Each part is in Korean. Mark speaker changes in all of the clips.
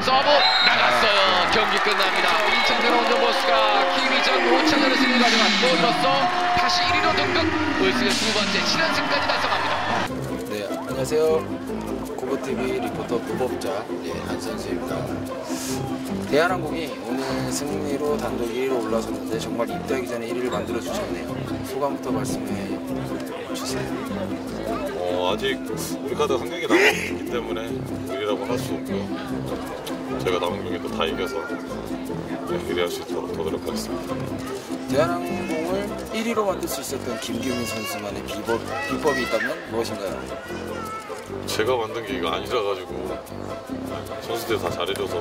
Speaker 1: 서브 나갔어요. 경기 끝납니다. 인천대 원정버스가 김희정 오천연의 승리를 가져갔고 이로써 다시 1위로 등극 올 시즌 두 번째 7연승까지 달성합니다.
Speaker 2: 네, 안녕하세요. 고보TV 리포터 무법자 예, 한선수입니다. 대한항공이 오늘 승리로 단독 1위로 올라섰는데 정말 입대하기 전에 1위를 만들어 주셨네요. 소감부터 말씀해 주세요.
Speaker 3: 어, 아직 우리 카드 한 경기 남았기 때문에 1위라고 할 수 없고요. 저희가 남은 경기도 다 이겨서 네, 1위 할수 있도록 더 노력하겠습니다.
Speaker 2: 대한항공을 1위로 만들 수 있었던 김규민 선수만의 비법, 비법이 있다면 무엇인가요?
Speaker 3: 제가 만든 게 이거 아니라 가지고 선수들이 다 잘해줘서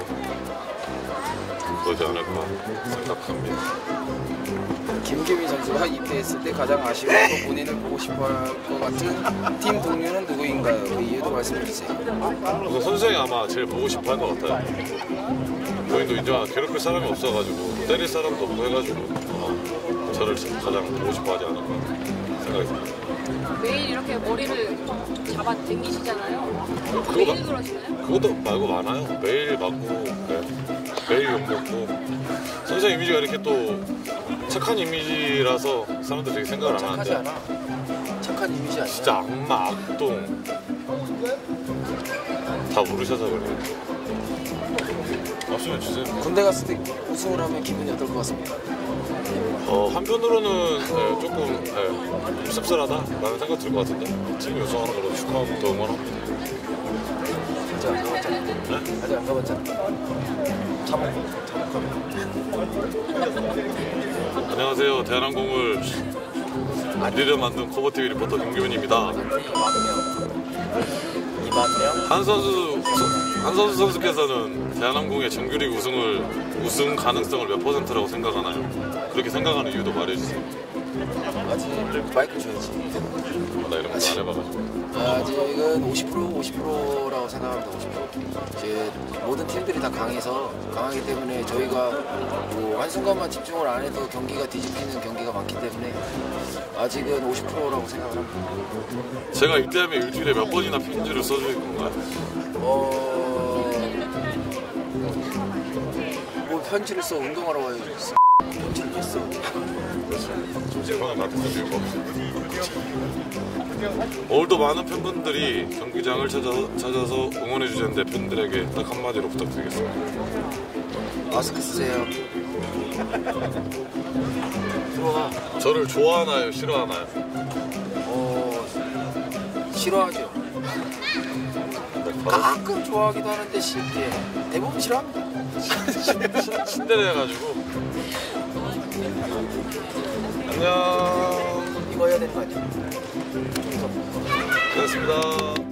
Speaker 3: 그러지 않을까 생각합니다.
Speaker 2: 김규민 선수가 입대했을 때 가장 아쉬워하고 본인을 보고 싶어할 것 같은 팀 동료는 누구인가요? 그 이유도 말씀해 주세요.
Speaker 3: 우선 선수생이 아마 제일 보고 싶어 할 것 같아요. 본인도 인정한 괴롭힐 사람이 없어가지고 때릴 사람도 없고 해가지고 어, 저를 가장 보고 싶어 하지 않을까 생각이 듭니다.
Speaker 4: 매일 이렇게 머리를 잡아 당기시잖아요. 매일
Speaker 3: 봐.
Speaker 4: 그러시나요?
Speaker 3: 그것도 말고 많아요. 매일 맞고 네. 매일 욕 먹고 선생 이미지가 이렇게 또 착한 이미지라서 사람들이 되게 생각을 안
Speaker 2: 착하지
Speaker 3: 하는데
Speaker 2: 않아. 착한 이미지 아니야.
Speaker 3: 진짜 악마 악동 다 모르셔서 그래요. 말씀해 주세요.
Speaker 2: 군대 갔을 때 우승을 하면 기분이 어떨 것 같습니까?
Speaker 3: 어, 한편으로는 네, 조금 네, 씁쓸하다라는 생각 들 것 같은데 지금 우승하는 걸로 축하하고 또 응원합니다.
Speaker 2: 안 가봤잖아.
Speaker 3: 네?
Speaker 2: 아직 안 가봤잖아. 참고,
Speaker 3: 안녕하세요. 대한항공을 리를 만든 커버TV 리포터 김규민입니다.
Speaker 2: 2만 명.
Speaker 3: 한 선수 한 선수 선수께서는 대한항공의 정규리그 우승을 우승 가능성을 몇 퍼센트라고 생각하나요? 그렇게 생각하는 이유도 말해주세요.
Speaker 2: 아직 마이크 줘야지.
Speaker 3: 나 이런 거안 해봐가지고.
Speaker 2: 아직은 50% 50%라고 생각합니다. 50%. 이제 모든 팀들이 다 강해서 강하기 때문에 저희가 뭐 한순간만 집중을 안 해도 경기가 뒤집히는 경기가 많기 때문에 아직은 50%라고 생각을 합니다.
Speaker 3: 제가 입대하면 일주일에 몇 번이나 편지를 써줄 건가요?
Speaker 2: 어... 뭐 편지를 써 운동하러 와야지.
Speaker 3: 형은 나한테 써줄 거 오늘도 많은 팬분들이 경기장을 찾아, 찾아서 응원해 주셨는데 팬들에게 딱 한마디로 부탁드리겠습니다.
Speaker 2: 마스크 쓰세요. 들어와.
Speaker 3: 저를 좋아하나요? 싫어하나요?
Speaker 2: 어... 싫어하죠.
Speaker 3: 바로
Speaker 2: 가끔 좋아하기도 하는데 시, 예, 대부분 싫어합니다.
Speaker 3: 신데레 해가지고 안녕
Speaker 2: 이거 해야 되는 거 아니야?
Speaker 3: 고맙습니다.